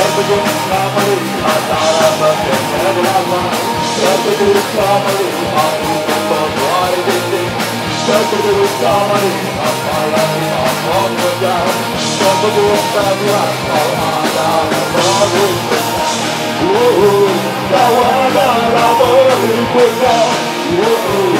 يا قدوس يا مليك قد عرفك يا الله يا قدوس يا مليك معروف الطوار بالدين يا قدوس يا مليك أفعالك أقوم وجهك يا قدوس تبرك وعلى الراجل يا وابع العبور كله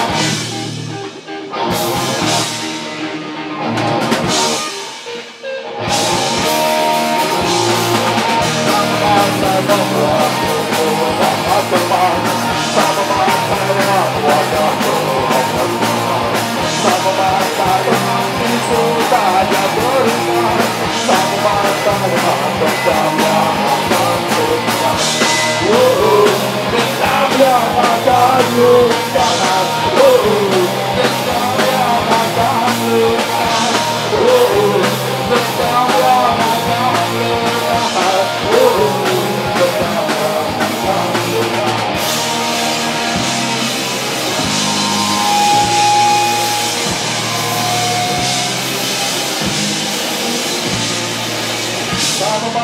Saya berubah Sama-sama bersama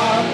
Oh